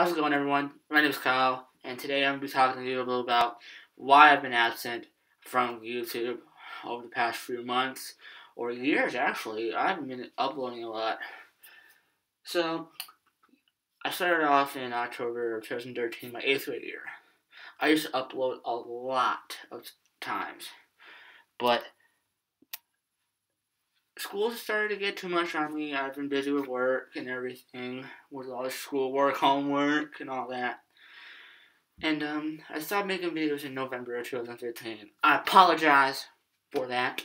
How's it going, everyone? My name is Kyle, and today I'm going to be talking to you a little about why I've been absent from YouTube over the past few months, or years actually. I haven't been uploading a lot. So, I started off in October of 2013, my 8th grade year. I used to upload a lot of times, but school started to get too much on me. I've been busy with work and everything, with all the schoolwork, homework, and all that. And um, I stopped making videos in November of 2015. I apologize for that.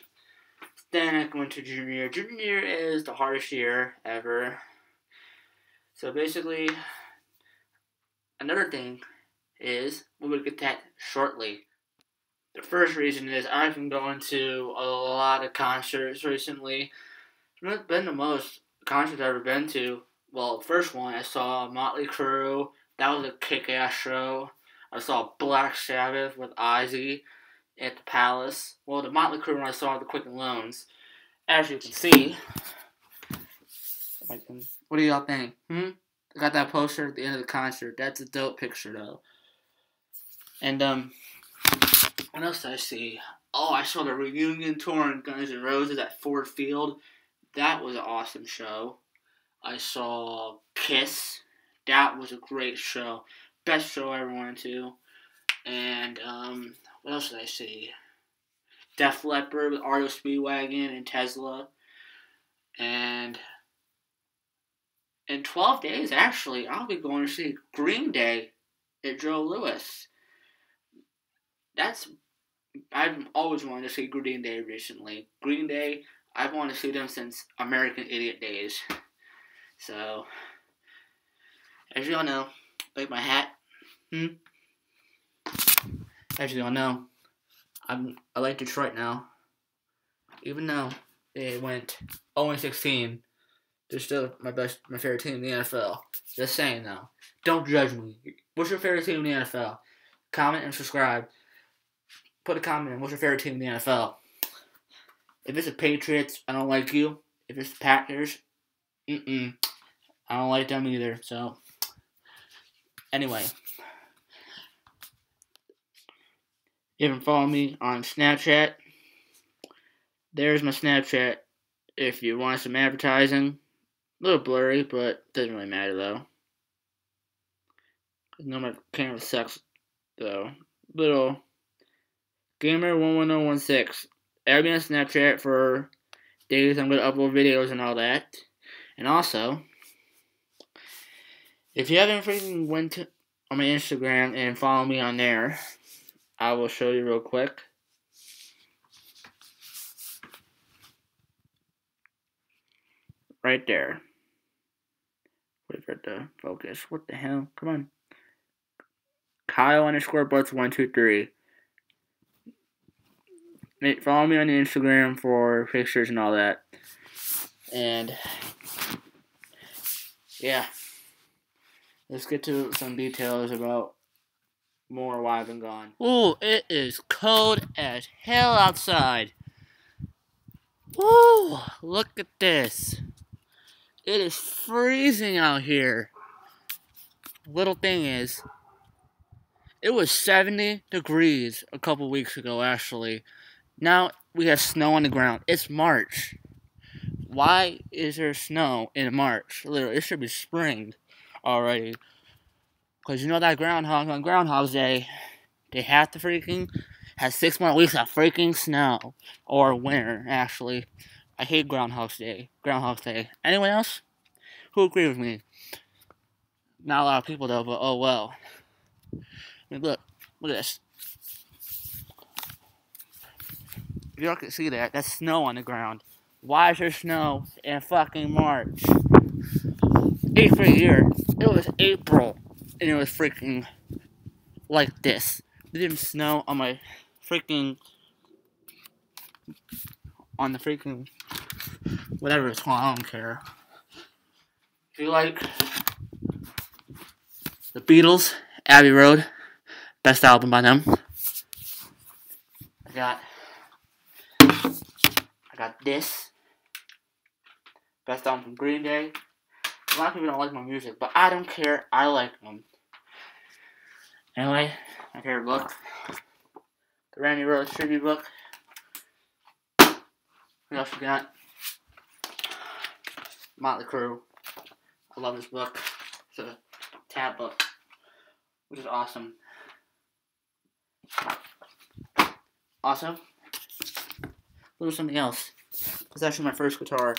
Then I went to junior year. Junior year is the hardest year ever. So basically, another thing is, we will get that shortly. The first reason is I've been going to a lot of concerts recently. It's been the most concerts I've ever been to. Well, first one I saw Motley Crue. That was a kick-ass show. I saw Black Sabbath with Ozzy at the Palace. Well, the Motley Crue when I saw the Quicken Loans. As you can see, what do y'all think? Hmm? I got that poster at the end of the concert. That's a dope picture, though. And um, what else did I see? Oh, I saw the reunion tour in Guns N' Roses at Ford Field. That was an awesome show. I saw Kiss. That was a great show. Best show I ever went to. And um, what else did I see? Def Leppard with REO Speedwagon and Tesla. And in 12 days, actually, I'll be going to see Green Day at Joe Louis. That's I've always wanted to see Green Day recently. Green Day, I've wanted to see them since American Idiot days. So, as you all know, like my hat, hmm? As you all know, I'm, I like Detroit now. Even though they went 0-16, they're still my best, my favorite team in the NFL. Just saying though. Don't judge me. What's your favorite team in the NFL? Comment and subscribe put a comment in. What's your favorite team in the NFL? If it's the Patriots, I don't like you. If it's the Packers, mm-mm. I don't like them either. So, anyway. You can follow me on Snapchat. There's my Snapchat if you want some advertising. A little blurry, but doesn't really matter though. No, my camera sucks though. Little Gamer11016. Add me on Snapchat for days I'm going to upload videos and all that. And also, if you haven't freaking went to, on my Instagram and follow me on there, I will show you real quick. Right there. Wait for to focus. What the hell? Come on. Kyle underscore butts one two three follow me on Instagram for pictures and all that. And yeah, let's get to some details about more why I've been gone. Ooh, it is cold as hell outside. Ooh, look at this. It is freezing out here. Little thing is, it was 70 degrees a couple weeks ago, actually. Now we have snow on the ground. It's March. Why is there snow in March? Literally, it should be spring already. Because you know that groundhog on Groundhog's Day, they have to freaking have six more weeks of freaking snow. Or winter, actually. I hate Groundhog's Day. Groundhog's Day. Anyone else? Who agree with me? Not a lot of people though, but oh well. I mean, look, look at this. If y'all can see that, that's snow on the ground. Why is there snow in fucking March? Grade year, it was April, and it was freaking like this. It didn't snow on my freaking on the freaking whatever it's called. I don't care. If you like the Beatles, Abbey Road, best album by them. I got I got this. Best album from Green Day. A lot of people don't like my music, but I don't care. I like them. Anyway, my favorite book, the Randy Rhoads tribute book. What else we got? Motley Crue. I love this book. It's a tab book, which is awesome. Awesome. What was something else? It's actually my first guitar,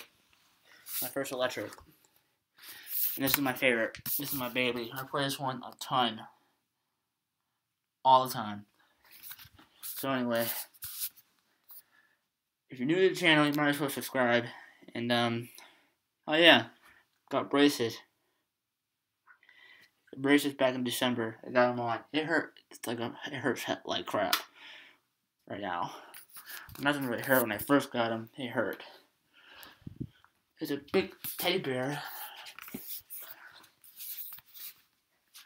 my first electric. And this is my favorite. This is my baby. I play this one a ton. All the time. So anyway, if you're new to the channel, you might as well subscribe. And um, oh yeah, got braces. braces back in December. I got them on. It hurt. It's like a, it hurts like crap right now. Nothing really hurt when I first got him. It hurt. There's a big teddy bear.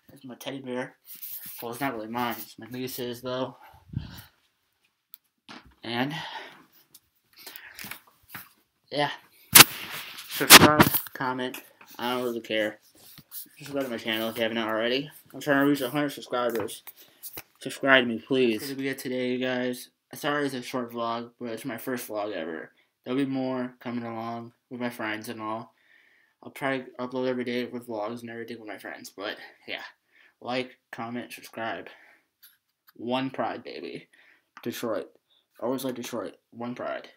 There's my teddy bear. Well, it's not really mine. It's my niece's, though. And, yeah. Subscribe, comment. I don't really care. Go to my channel if you haven't already. I'm trying to reach 100 subscribers. Subscribe to me, please. What did we get today, you guys? Sorry it's a short vlog, but it's my first vlog ever. There'll be more coming along with my friends and all. I'll probably upload every day with vlogs and everything with my friends, but yeah. Like, comment, subscribe. One pride, baby. Detroit. Always like Detroit. One pride.